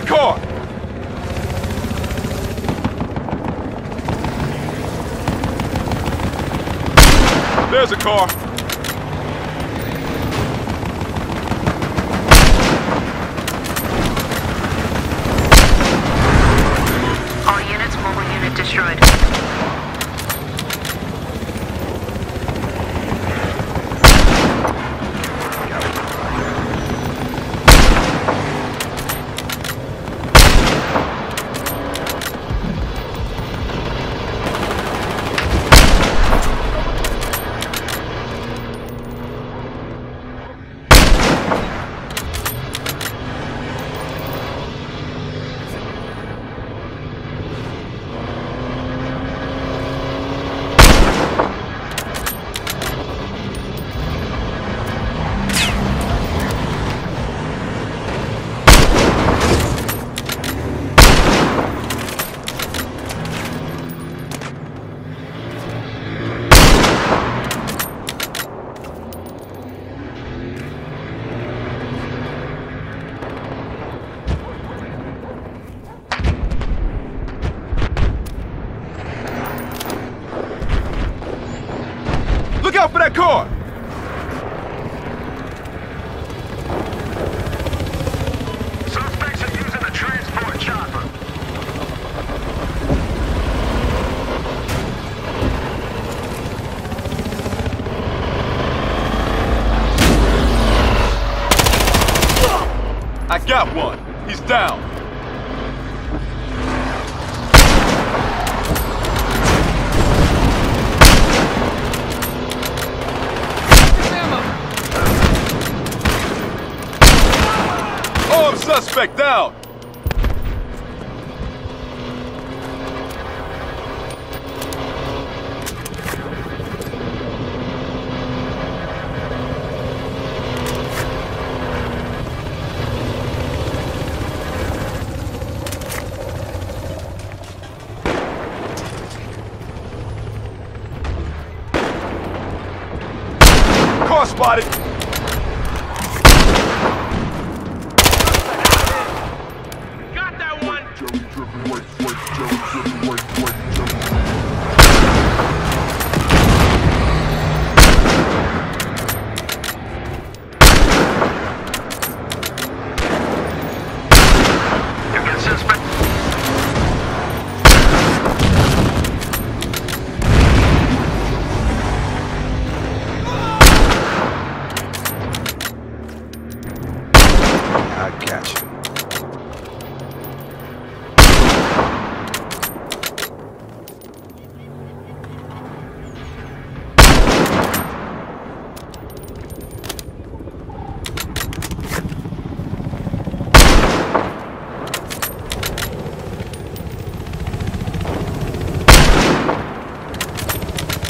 that car! There's a car. Got one. He's down. Armed suspect down. Car spotted. I got you.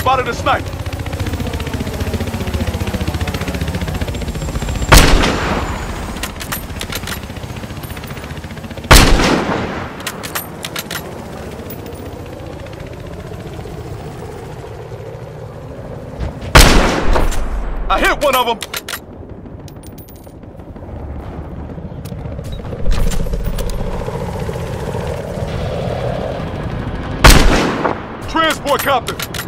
Spotted a sniper. I hit one of them. Transport copter.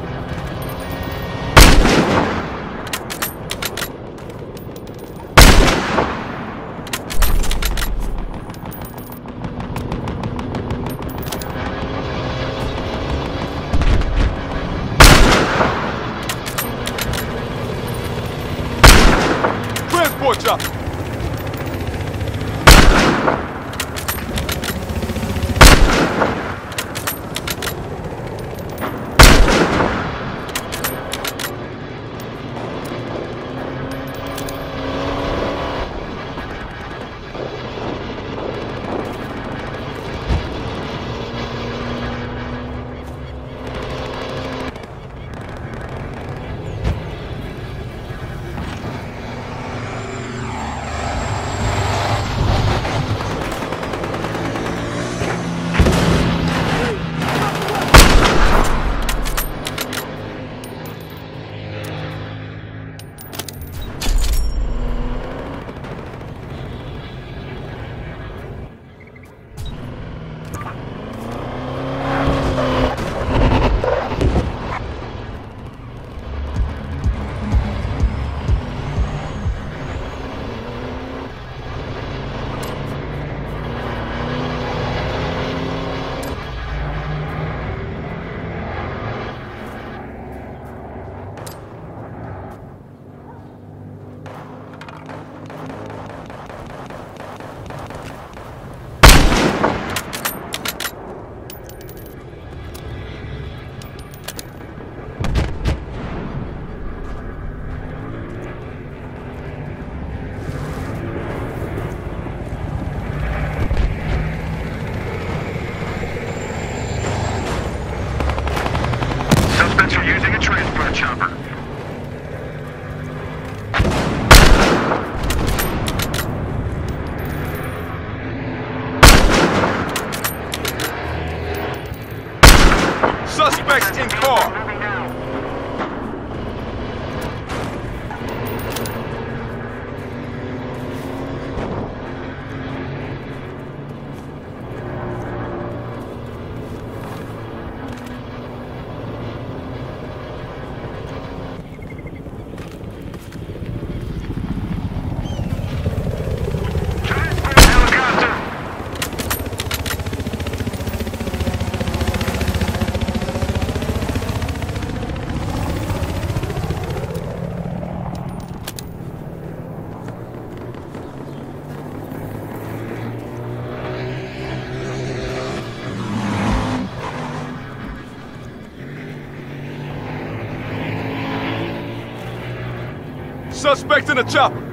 Suspect in the chopper.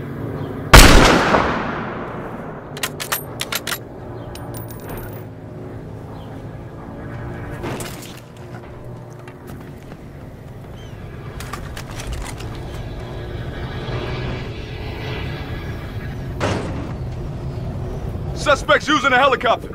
Suspects using a helicopter.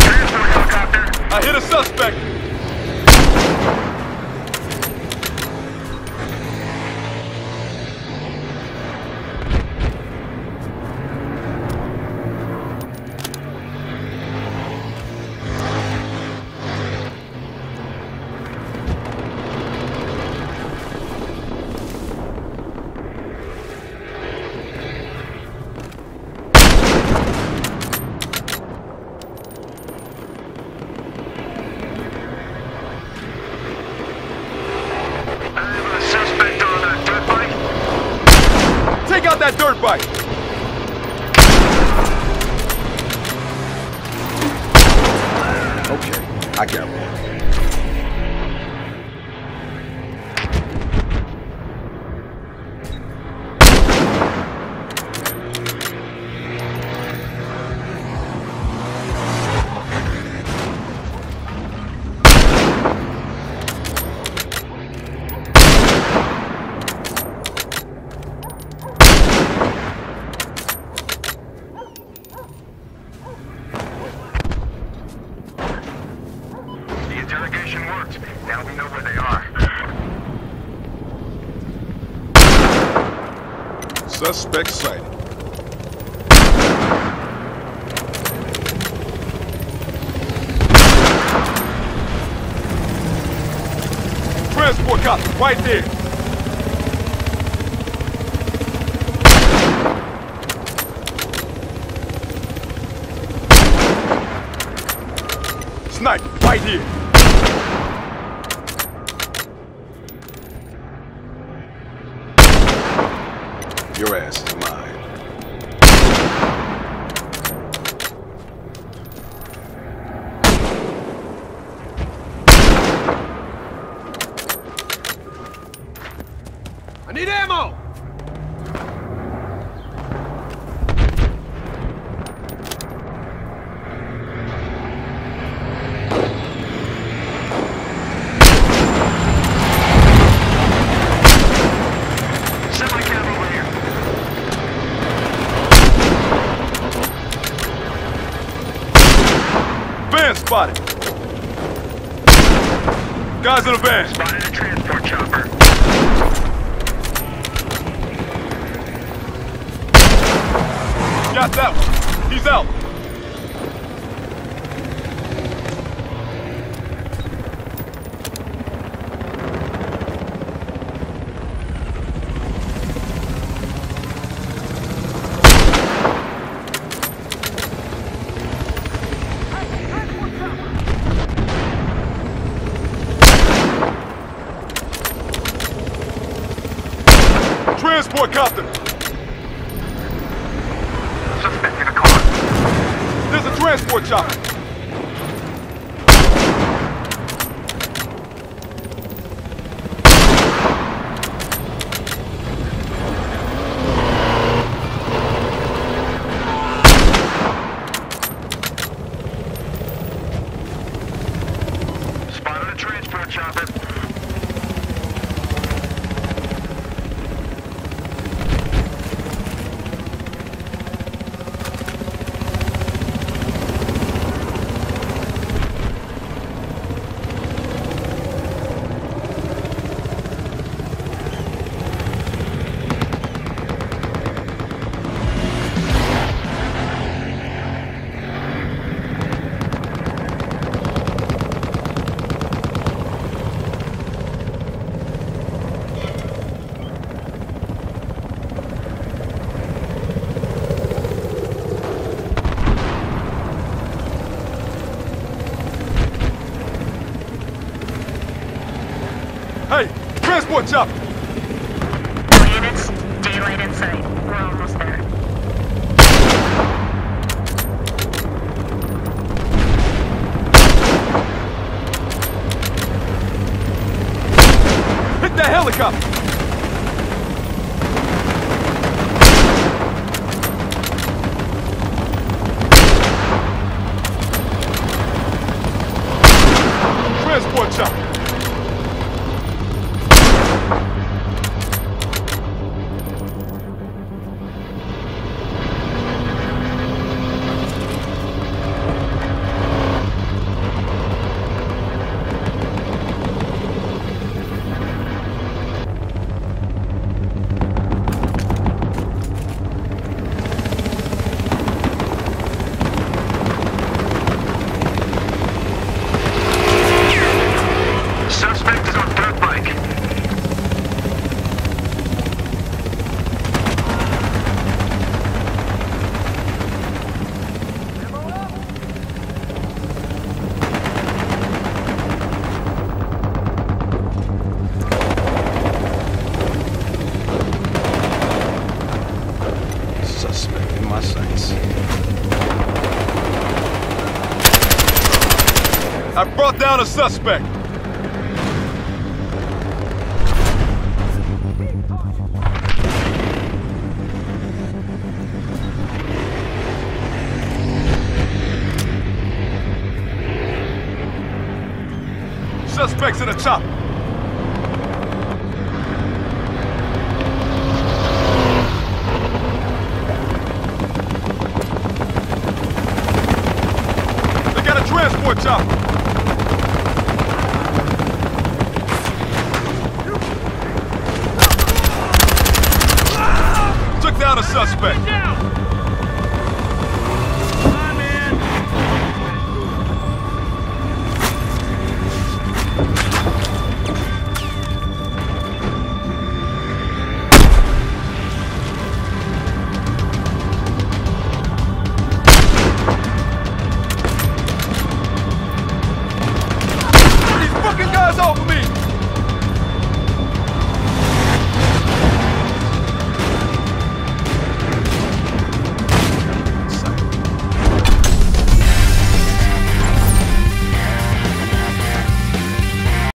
Transport helicopter. I hit a suspect. I have a suspect on a dirt That dirt bike. Okay, I got one. Transport cop, right there. Sniper, right here. Your ass is mine. I need ammo! Semi-cab over here. Van spotted. Guys in the van. Spotted a transport chopper. Got that one. He's out. Hey, transport chopper! All units, daylight in sight. We're almost there. Hit that helicopter! Transport chopper! Suspect is on dirt bike. Suspect in my sights. I brought down a suspect! Suspects in the chopper! Got a